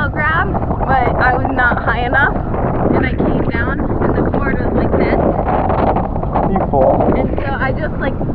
heel grab, but I was not high enough, and I came down, and the board was like this, You fall. and so I just like.